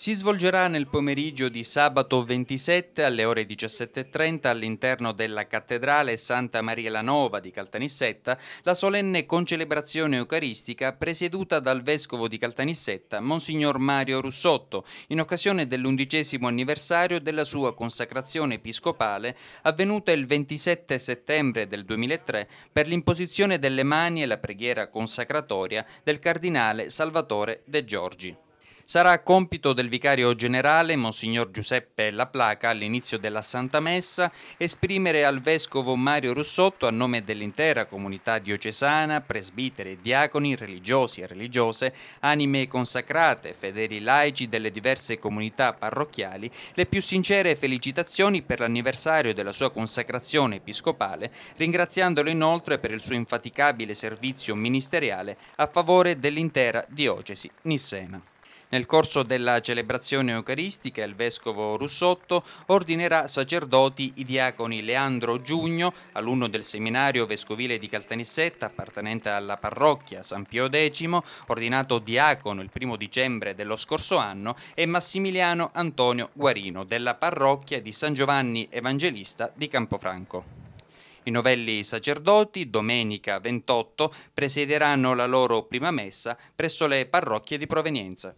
Si svolgerà nel pomeriggio di sabato 27 alle ore 17.30 all'interno della cattedrale Santa Maria la Nova di Caltanissetta la solenne concelebrazione eucaristica presieduta dal vescovo di Caltanissetta, Monsignor Mario Russotto, in occasione dell'undicesimo anniversario della sua consacrazione episcopale avvenuta il 27 settembre del 2003 per l'imposizione delle mani e la preghiera consacratoria del cardinale Salvatore De Giorgi. Sarà compito del vicario generale, Monsignor Giuseppe Laplaca, all'inizio della Santa Messa, esprimere al Vescovo Mario Russotto, a nome dell'intera comunità diocesana, presbiteri, diaconi, religiosi e religiose, anime consacrate, fedeli laici delle diverse comunità parrocchiali, le più sincere felicitazioni per l'anniversario della sua consacrazione episcopale, ringraziandolo inoltre per il suo infaticabile servizio ministeriale a favore dell'intera diocesi nissena. Nel corso della celebrazione eucaristica il vescovo Russotto ordinerà sacerdoti i diaconi Leandro Giugno, alunno del seminario vescovile di Caltanissetta appartenente alla parrocchia San Pio X, ordinato diacono il primo dicembre dello scorso anno, e Massimiliano Antonio Guarino della parrocchia di San Giovanni Evangelista di Campofranco. I novelli sacerdoti, domenica 28, presiederanno la loro prima messa presso le parrocchie di provenienza.